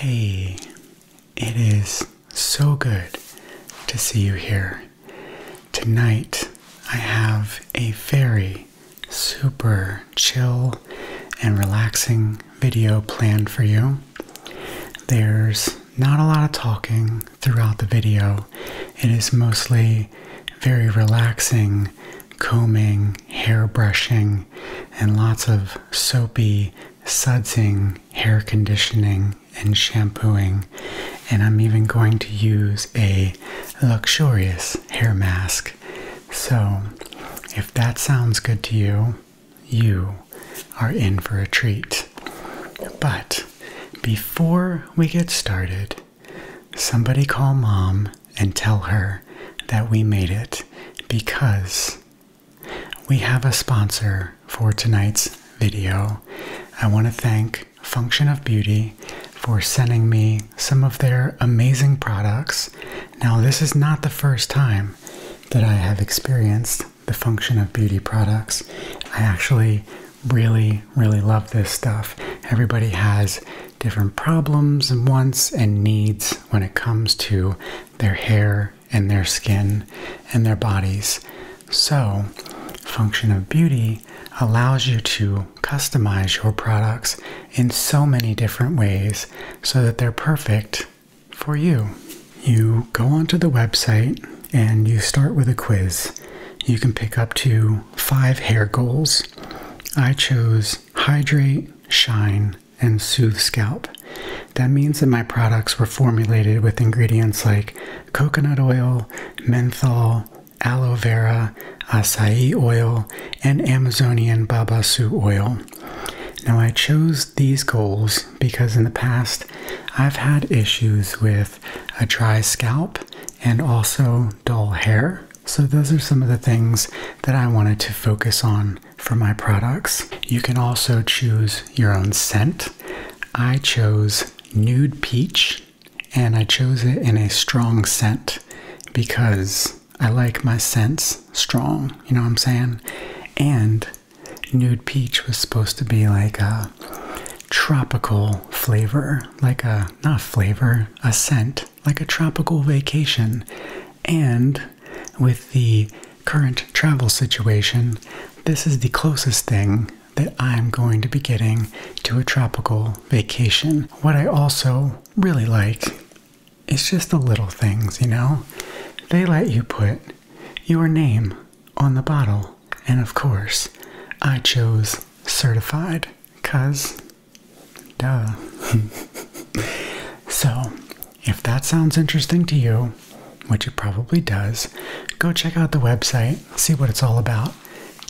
Hey, it is so good to see you here. Tonight, I have a very super chill and relaxing video planned for you. There's not a lot of talking throughout the video, it is mostly very relaxing, combing, hair brushing, and lots of soapy, sudsing, hair conditioning, and shampooing. And I'm even going to use a luxurious hair mask. So, if that sounds good to you, you are in for a treat. But before we get started, somebody call mom and tell her that we made it because we have a sponsor for tonight's video. I want to thank Function of Beauty for sending me some of their amazing products. Now, this is not the first time that I have experienced the Function of Beauty products. I actually really, really love this stuff. Everybody has different problems and wants and needs when it comes to their hair and their skin and their bodies. So, Function of Beauty allows you to customize your products in so many different ways so that they're perfect for you. You go onto the website and you start with a quiz. You can pick up to five hair goals. I chose hydrate, shine, and soothe scalp. That means that my products were formulated with ingredients like coconut oil, menthol, aloe vera, acai oil, and Amazonian babassu oil. Now, I chose these goals because in the past I've had issues with a dry scalp and also dull hair. So, those are some of the things that I wanted to focus on for my products. You can also choose your own scent. I chose Nude Peach and I chose it in a strong scent because I like my scents strong, you know what I'm saying? And Nude Peach was supposed to be like a tropical flavor, like a, not flavor, a scent, like a tropical vacation. And with the current travel situation, this is the closest thing that I'm going to be getting to a tropical vacation. What I also really like is just the little things, you know? They let you put your name on the bottle. And of course, I chose certified, cuz duh. so, if that sounds interesting to you, which it probably does, go check out the website, see what it's all about,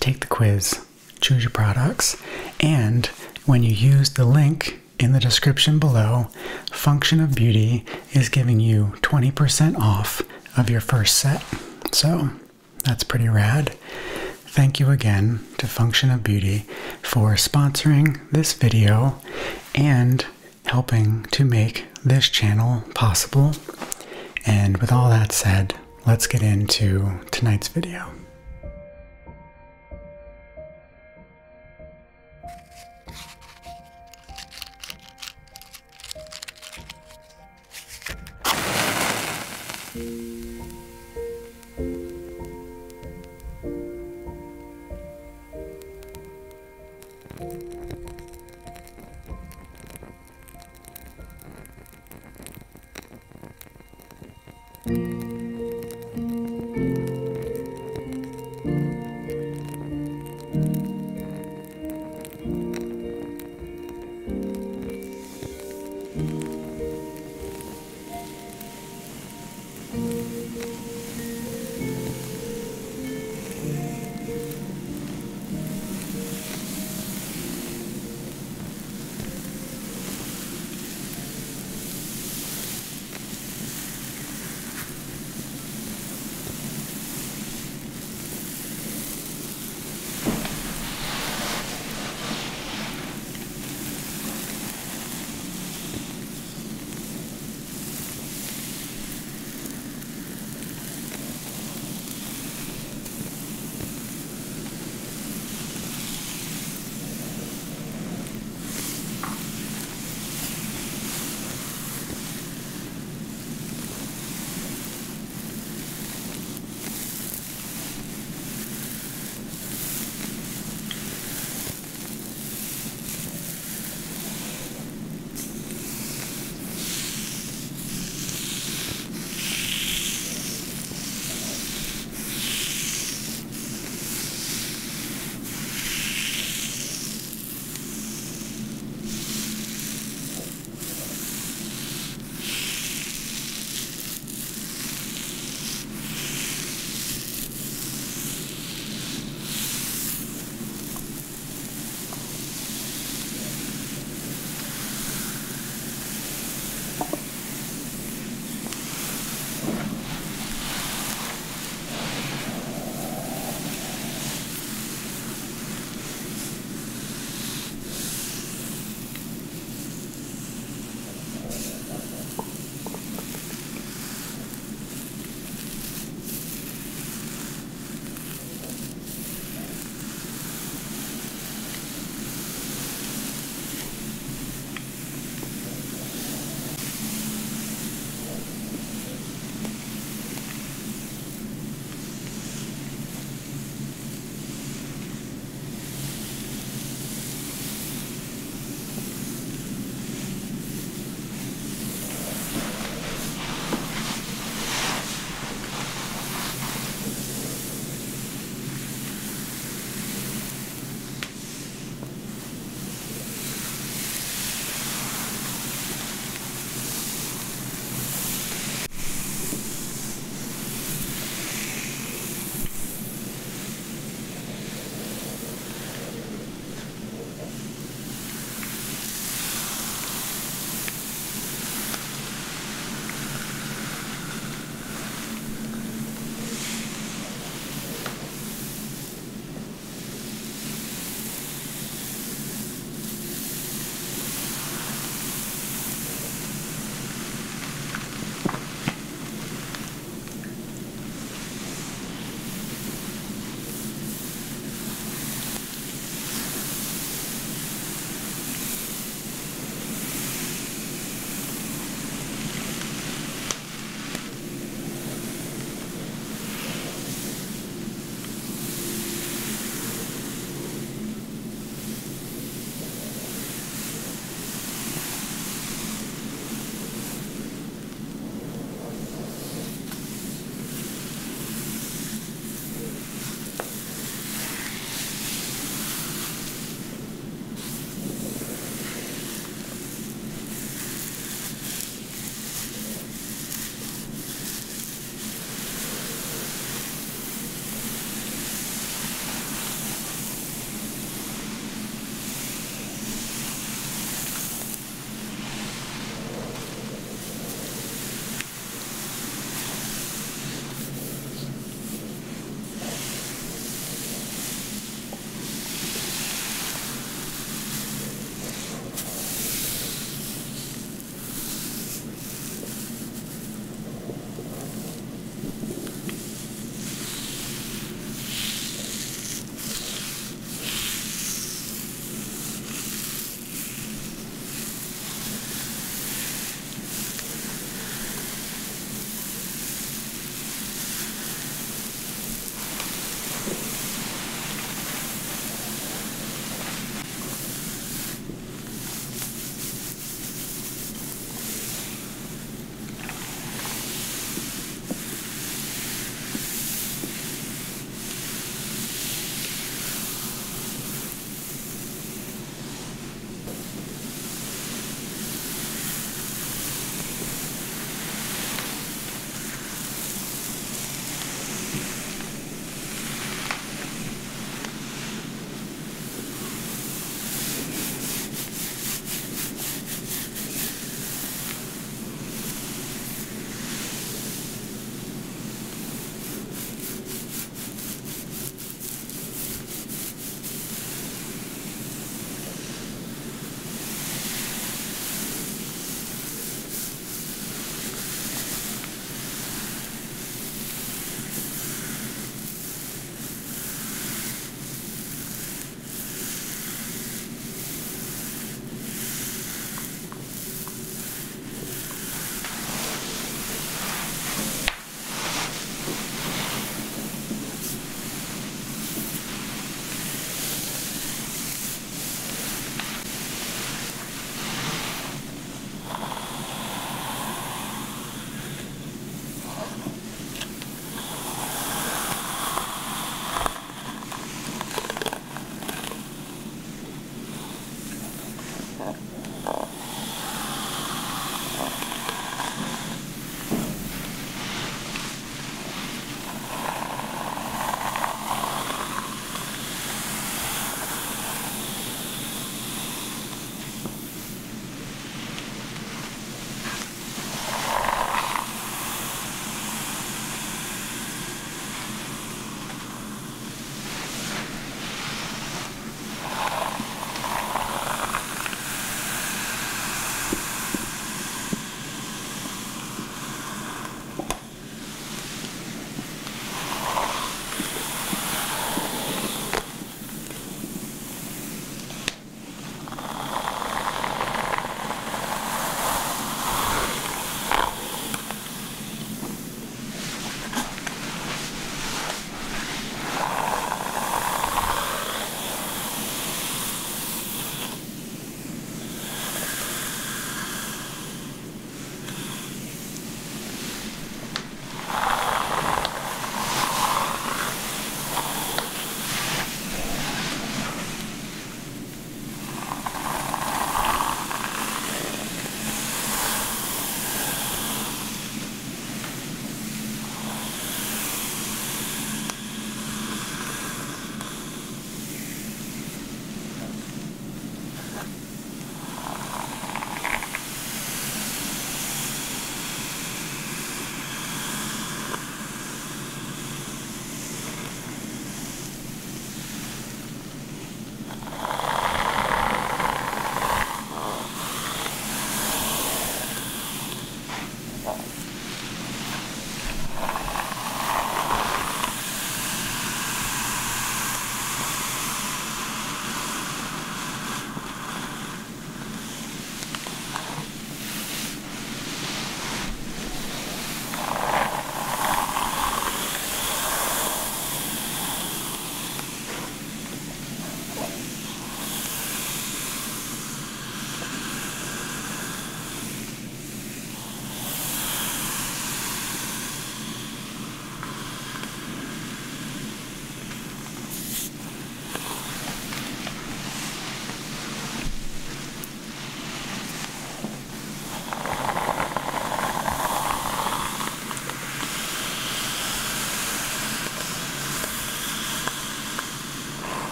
take the quiz, choose your products, and when you use the link in the description below, Function of Beauty is giving you 20% off of your first set. So that's pretty rad. Thank you again to Function of Beauty for sponsoring this video and helping to make this channel possible. And with all that said, let's get into tonight's video.